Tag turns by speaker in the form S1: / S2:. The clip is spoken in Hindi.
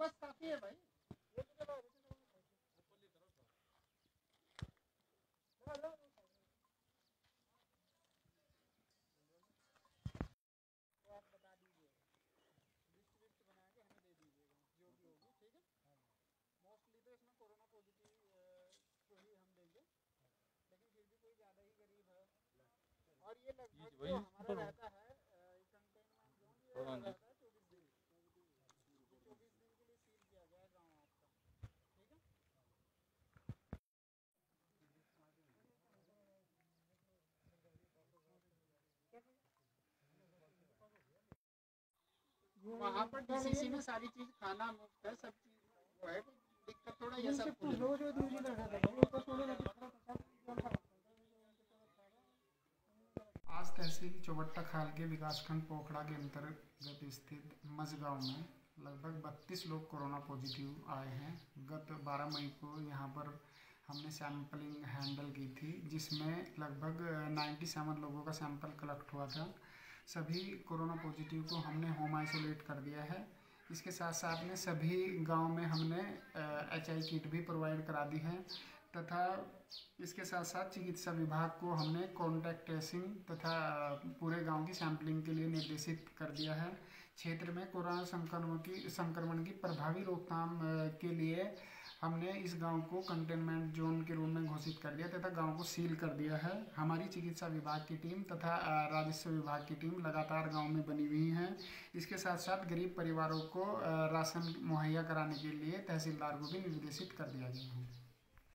S1: काफ़ी है भाई। मोस्टली तो इसमें कोरोना पॉजिटिव को ही हम देंगे लेकिन फिर भी कोई ज़्यादा ही गरीब है और ये लगभग जो हमारा रहता है कंटेनमेंट जोन ये रहता है चौबीस दिन ये चौबीस दिन के लिए सील किया गया है गाँव आपका ठीक है वहाँ पर डीसीसी में सारी चीज़, खाना मुफ़्त है सब चीज़ वो है, दिक्कत थोड़ा ये सब
S2: आज तहसील चौबट्टा खाल के विकासखंड पोखड़ा के अंतर्गत स्थित मज गाँव में लगभग 32 लोग कोरोना पॉजिटिव आए हैं। गत 12 मई को यहाँ पर हमने सैंपलिंग हैंडल की थी, जिसमें लगभग 97 लोगों का सैंपल कलेक्ट हुआ था। सभी कोरोना पॉजिटिव को हमने होम आइसोलेट कर दिया है। इसके साथ साथ में सभी गाँव में हमने एच आई किट भी प्रोवाइड करा दी है तथा इसके साथ साथ चिकित्सा विभाग को हमने कॉन्टैक्ट ट्रेसिंग तथा पूरे गाँव की सैंपलिंग के लिए निर्देशित कर दिया है। क्षेत्र में कोरोना संक्रमण की संक्रमण की प्रभावी रोकथाम के लिए हमने इस गाँव को कंटेनमेंट जोन के रूप में घोषित कर दिया, तथा गाँव को सील कर दिया है। हमारी चिकित्सा विभाग की टीम तथा राजस्व विभाग की टीम लगातार गाँव में बनी हुई है। इसके साथ साथ गरीब परिवारों को राशन मुहैया कराने के लिए तहसीलदार को भी निर्देशित कर दिया गया है।